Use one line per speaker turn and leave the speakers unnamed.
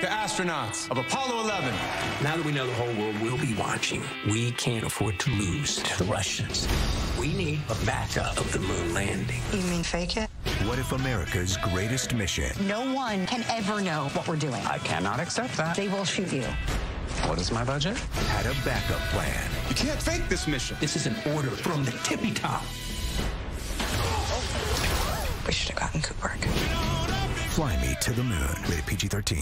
the astronauts of Apollo 11.
Now that we know the whole world will be watching, we can't afford to lose to the Russians. We need a backup of the moon landing.
You mean fake it?
What if America's greatest mission
No one can ever know what we're doing.
I cannot accept that.
They will shoot you.
What is my budget?
had a backup plan?
You can't fake this mission.
This is an order from the tippy top.
We should have gotten Kubrick.
Fly Me to the Moon. Rated PG 13.